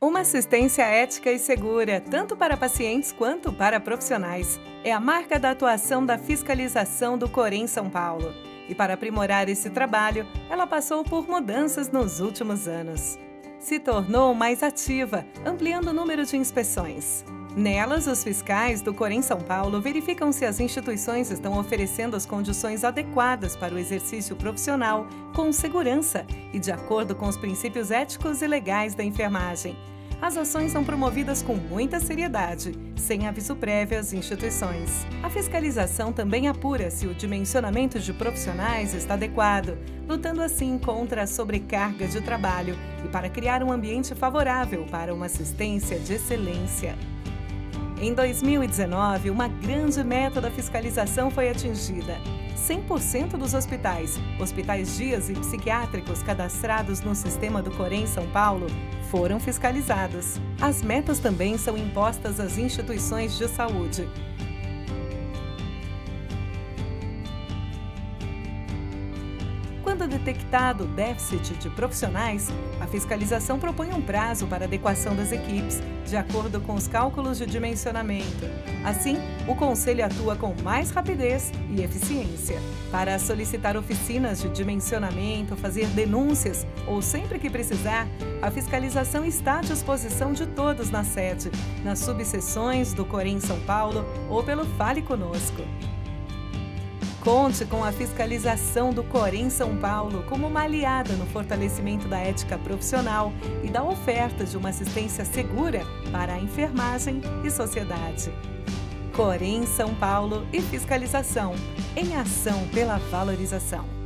Uma assistência ética e segura, tanto para pacientes quanto para profissionais. É a marca da atuação da fiscalização do Corém São Paulo. E para aprimorar esse trabalho, ela passou por mudanças nos últimos anos. Se tornou mais ativa, ampliando o número de inspeções. Nelas, os fiscais do Corém São Paulo verificam se as instituições estão oferecendo as condições adequadas para o exercício profissional, com segurança e de acordo com os princípios éticos e legais da enfermagem. As ações são promovidas com muita seriedade, sem aviso prévio às instituições. A fiscalização também apura se o dimensionamento de profissionais está adequado, lutando assim contra a sobrecarga de trabalho e para criar um ambiente favorável para uma assistência de excelência. Em 2019, uma grande meta da fiscalização foi atingida. 100% dos hospitais, hospitais dias e psiquiátricos cadastrados no sistema do Corém São Paulo foram fiscalizados. As metas também são impostas às instituições de saúde. Quando detectado déficit de profissionais, a fiscalização propõe um prazo para adequação das equipes, de acordo com os cálculos de dimensionamento. Assim, o Conselho atua com mais rapidez e eficiência. Para solicitar oficinas de dimensionamento, fazer denúncias ou sempre que precisar, a fiscalização está à disposição de todos na sede, nas subseções do Corém São Paulo ou pelo Fale Conosco. Conte com a fiscalização do Corém São Paulo como uma aliada no fortalecimento da ética profissional e da oferta de uma assistência segura para a enfermagem e sociedade. Corém São Paulo e fiscalização, em ação pela valorização.